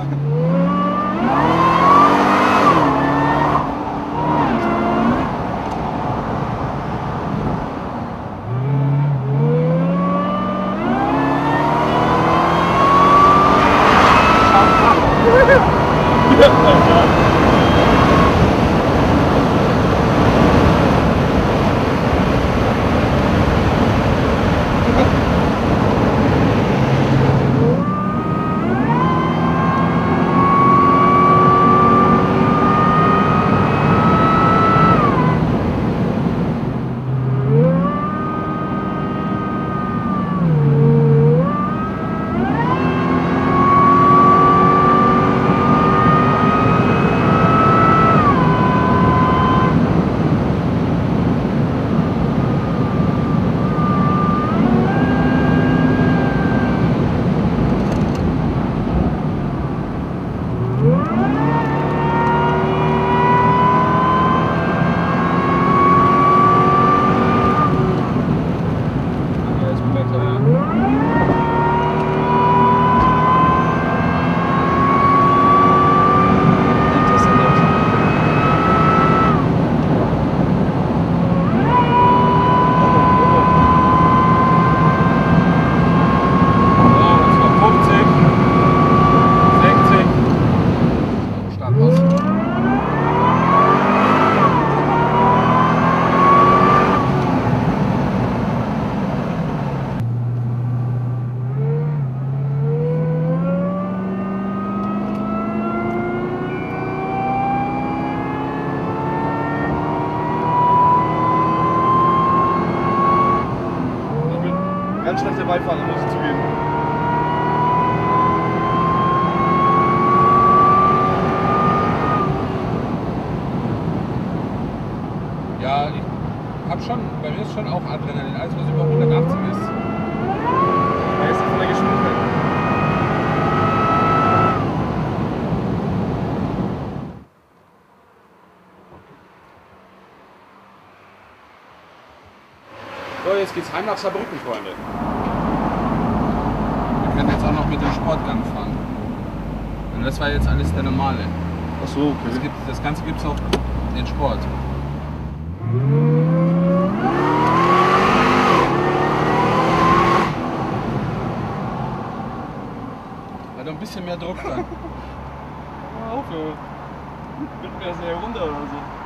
Yeah. Oh, Beifahrer, muss ich zugeben. Ja, ich hab schon, bei mir ist schon auch Adrenalin. Alles, was über 180 ist. Er ist von der Geschwindigkeit. So, jetzt geht's heim nach Saarbrücken, Freunde. Können jetzt auch noch mit dem Sportgang fahren. Und das war jetzt alles der normale. Ach so, Das, gibt, das Ganze gibt es auch in Sport. Hat ein bisschen mehr Druck dann. Hör auf, Junge. Mit mir sehr runter oder so.